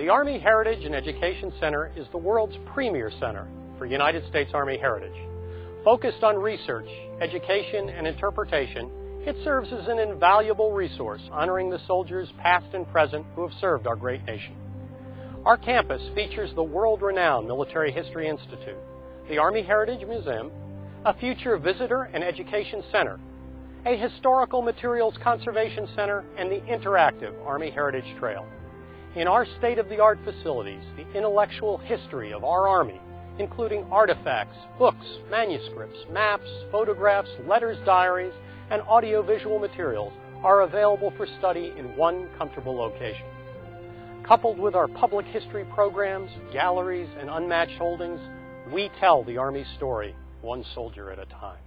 The Army Heritage and Education Center is the world's premier center for United States Army heritage. Focused on research, education, and interpretation, it serves as an invaluable resource honoring the soldiers past and present who have served our great nation. Our campus features the world-renowned Military History Institute, the Army Heritage Museum, a future visitor and education center, a historical materials conservation center, and the interactive Army Heritage Trail. In our state-of-the-art facilities, the intellectual history of our Army including artifacts, books, manuscripts, maps, photographs, letters, diaries, and audiovisual materials are available for study in one comfortable location. Coupled with our public history programs, galleries, and unmatched holdings, we tell the Army story one soldier at a time.